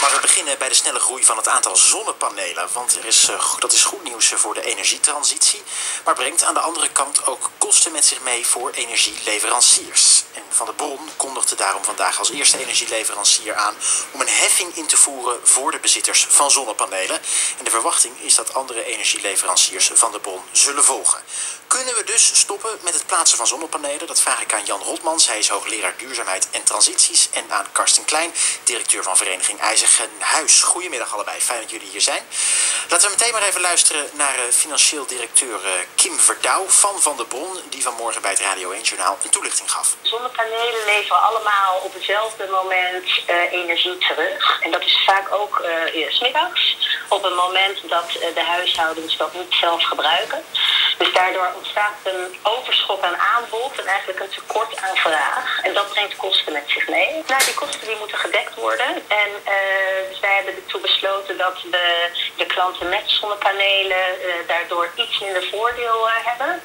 Maar we beginnen bij de snelle groei van het aantal zonnepanelen. Want er is, eh, dat is goed nieuws voor de energietransitie. Maar brengt aan de andere kant ook kosten met zich mee voor energieleveranciers. En Van de Bron kondigde daarom vandaag als eerste energieleverancier aan om een heffing in te voeren voor de bezitters van zonnepanelen. En de verwachting is dat andere energieleveranciers van de Bron zullen volgen. Kunnen we dus stoppen met het plaatsen van zonnepanelen? Dat vraag ik aan Jan Rotmans. Hij is hoogleraar duurzaamheid en transities. En aan Karsten Klein, directeur van vereniging IJzergenhuis. Goedemiddag allebei, fijn dat jullie hier zijn. Laten we meteen maar even luisteren naar eh, financieel directeur eh, Kim Verdouw van Van der Bron... die vanmorgen bij het Radio 1-journaal een toelichting gaf. Zonnepanelen leveren allemaal op hetzelfde moment eh, energie terug. En dat is vaak ook uh, smiddags, op een moment dat de huishoudens dat niet zelf gebruiken. Dus daardoor ontstaat een overschot aan aanbod en eigenlijk een tekort aan vraag. En dat brengt kosten met zich mee. Nou, die kosten die moeten gedekt worden. En uh, wij hebben ertoe besloten dat de, de klanten met zonnepanelen uh, daardoor iets minder voordeel uh, hebben.